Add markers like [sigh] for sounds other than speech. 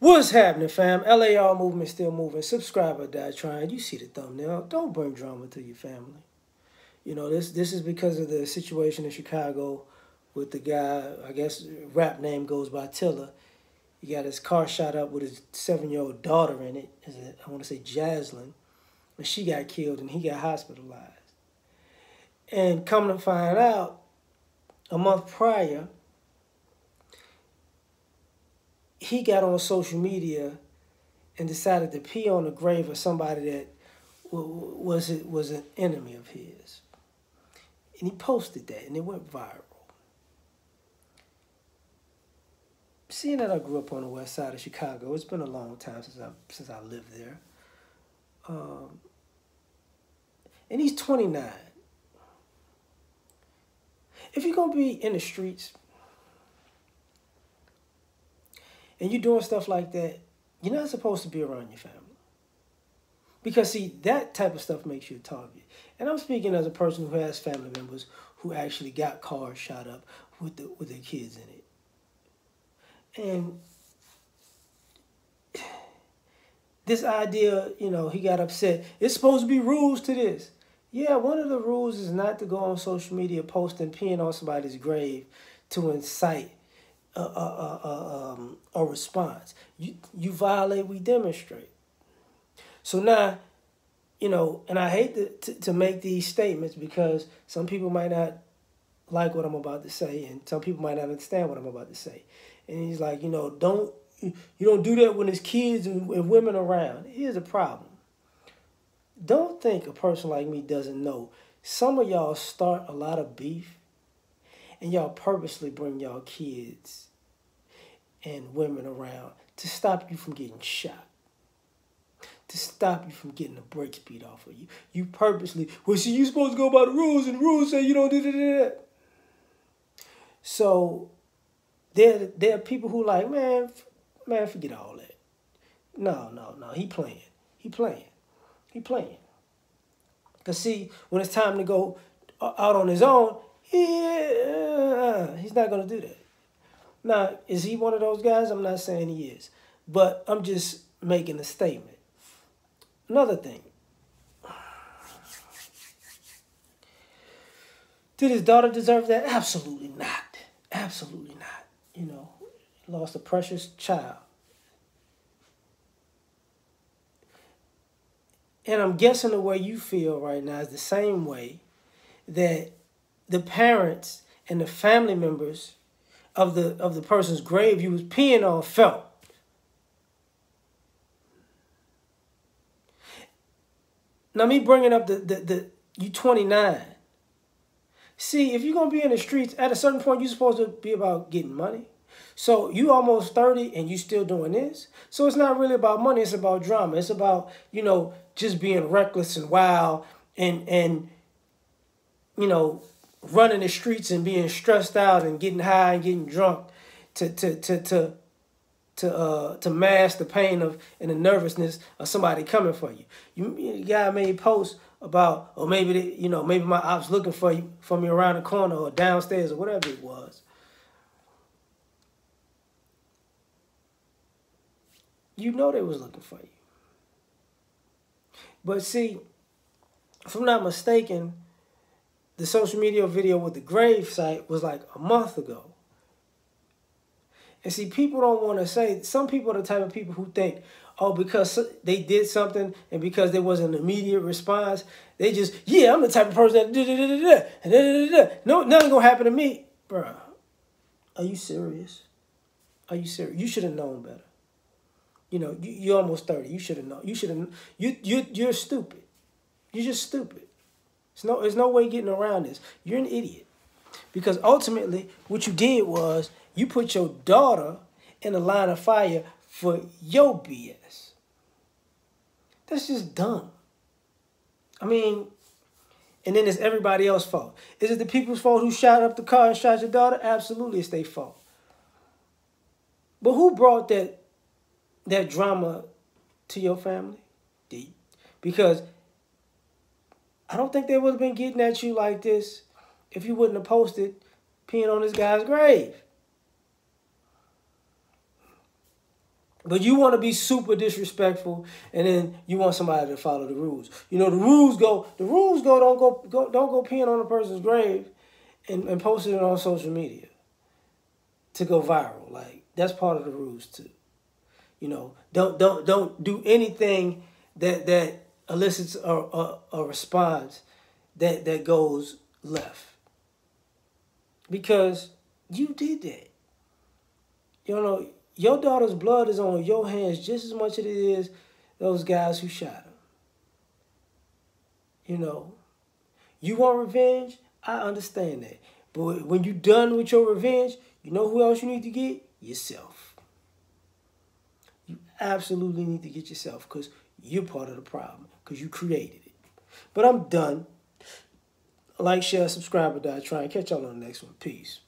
What's happening, fam? LAR movement still moving. Subscribe or die trying. You see the thumbnail. Don't bring drama to your family. You know this. This is because of the situation in Chicago with the guy. I guess rap name goes by Tiller. He got his car shot up with his seven-year-old daughter in it. I want to say Jaslyn, and she got killed, and he got hospitalized. And come to find out, a month prior, he got on social media and decided to pee on the grave of somebody that was it was an enemy of his. And he posted that and it went viral. Seeing that I grew up on the west side of Chicago, it's been a long time since I since I lived there. Um, and he's 29. If you're gonna be in the streets and you're doing stuff like that, you're not supposed to be around your family. Because see, that type of stuff makes you a target. And I'm speaking as a person who has family members who actually got cars shot up with the with their kids in it. And [sighs] this idea, you know, he got upset. It's supposed to be rules to this. Yeah, one of the rules is not to go on social media posting peeing on somebody's grave to incite a, a, a, a response. You, you violate, we demonstrate. So now, you know, and I hate to, to, to make these statements because some people might not like what I'm about to say and some people might not understand what I'm about to say. And he's like, you know, don't you don't do that when there's kids and, and women around. Here's a problem. Don't think a person like me doesn't know. Some of y'all start a lot of beef and y'all purposely bring y'all kids and women around to stop you from getting shot. To stop you from getting the brakes beat off of you. You purposely, well, see, you supposed to go by the rules, and the rules say you don't do that. So there, there are people who like, man, man, forget all that. No, no, no. He playing. He playing. He playing. Cause see, when it's time to go uh, out on his own, yeah, uh, he's not gonna do that. Now, is he one of those guys? I'm not saying he is, but I'm just making a statement. Another thing. Did his daughter deserve that? Absolutely not. Absolutely not. You know, lost a precious child. And I'm guessing the way you feel right now is the same way that the parents and the family members of the of the person's grave you was peeing on felt. Now me bringing up the the, the you 29. See, if you're gonna be in the streets, at a certain point, you're supposed to be about getting money. So you almost 30 and you still doing this. So it's not really about money, it's about drama. It's about, you know, just being reckless and wild and and you know, running the streets and being stressed out and getting high and getting drunk to to to to to uh to mask the pain of and the nervousness of somebody coming for you. You, you guy made posts about or maybe they, you know maybe my ops looking for you for me around the corner or downstairs or whatever it was. You know they was looking for you. But see, if I'm not mistaken, the social media video with the grave site was like a month ago. And see, people don't want to say, some people are the type of people who think, oh, because they did something and because there was an immediate response, they just, yeah, I'm the type of person that da da da da da da da No, nothing gonna happen to me. Bruh, are you serious? Are you serious? You should have known better. You know, you, you're almost 30. You should have known. You should have, you, you, you're stupid. You're just stupid. There's no, there's no way getting around this. You're an idiot. Because ultimately, what you did was you put your daughter in the line of fire for your BS. That's just dumb. I mean, and then it's everybody else's fault. Is it the people's fault who shot up the car and shot your daughter? Absolutely, it's their fault. But who brought that that drama to your family? Because I don't think they would have been getting at you like this if you wouldn't have posted peeing on this guy's grave. But you want to be super disrespectful, and then you want somebody to follow the rules. You know the rules go. The rules go. Don't go. go don't go peeing on a person's grave, and and posting it on social media. To go viral, like that's part of the rules too. You know, don't don't don't do anything that that elicits a, a, a response that that goes left. Because you did that. You know, your daughter's blood is on your hands just as much as it is those guys who shot him. You know, you want revenge? I understand that. But when you're done with your revenge, you know who else you need to get? Yourself. You absolutely need to get yourself because you're part of the problem because you created it. But I'm done. Like, share, subscribe, or die Try and Catch y'all on the next one. Peace.